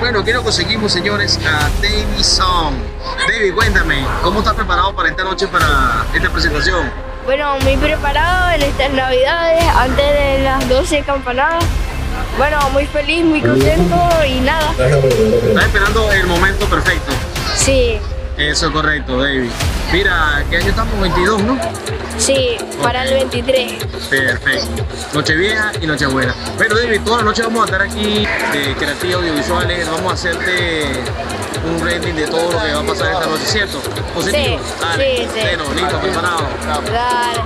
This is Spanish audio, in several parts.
Bueno, aquí lo conseguimos, señores, a Davey Song. David, cuéntame, ¿cómo estás preparado para esta noche, para esta presentación? Bueno, muy preparado en estas navidades, antes de las 12 campanadas. Bueno, muy feliz, muy contento y nada. Estás esperando el momento perfecto. Sí, Eso es correcto, David. Mira, ¿qué año estamos? 22, ¿no? sí, para el 23. Perfecto. Nochevieja y Nochebuena. Bueno, David, toda la noche vamos a estar aquí de Creativos Audiovisuales. Vamos a hacerte un rending de todo lo que va a pasar esta noche, ¿cierto? ¿Positivo? Sí, Dale. sí, sí. Bueno, listo, preparado. Dale.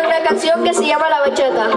una canción que se llama La Bachata.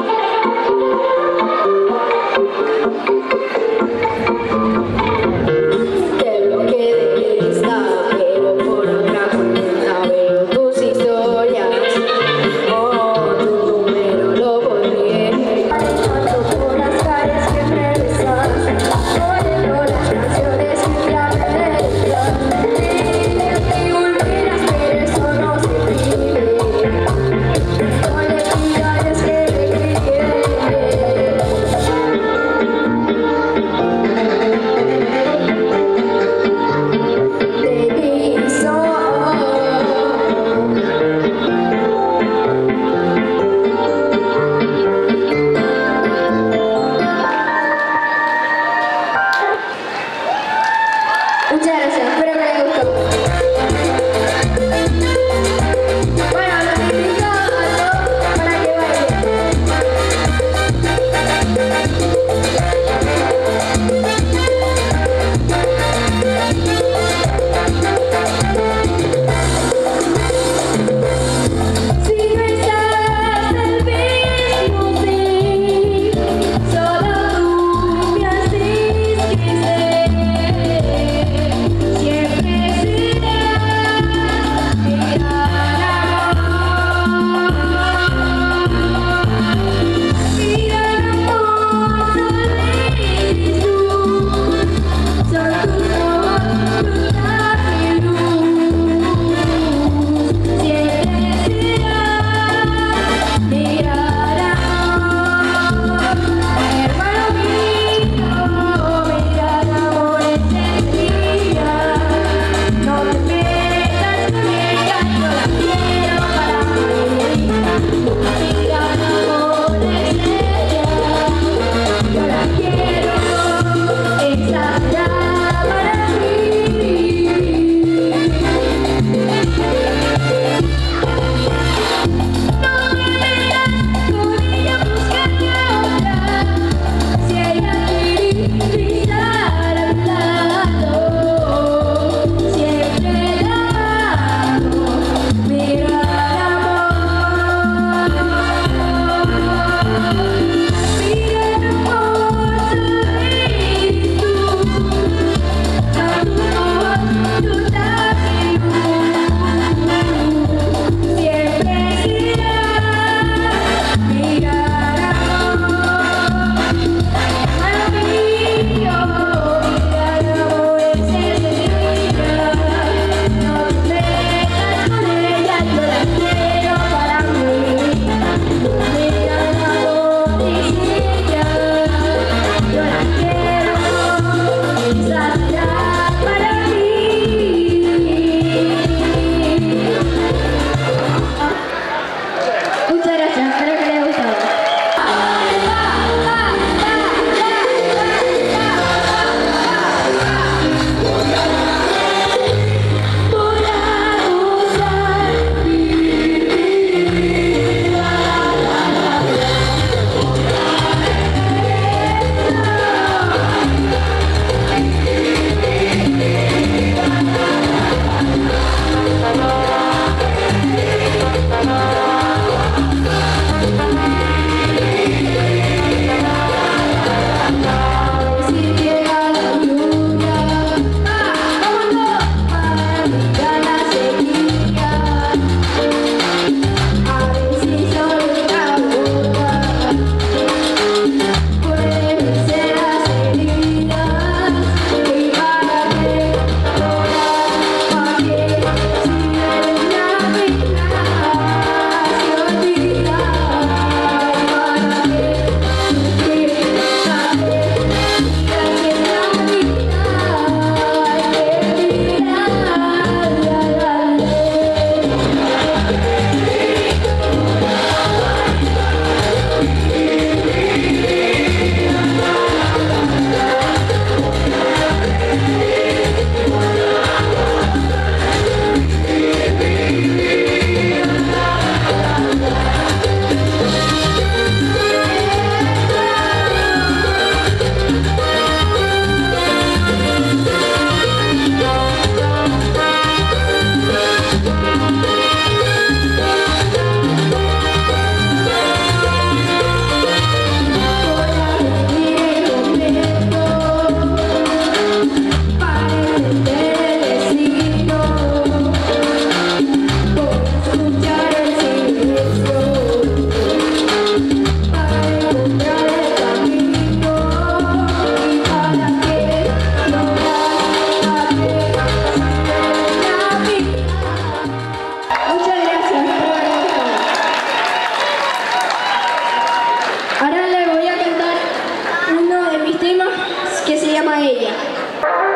orelha.